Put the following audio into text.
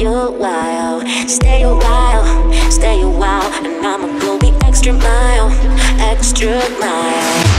you your while. Stay a while, stay a while, and I'ma go the extra mile, extra mile.